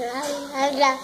来来姥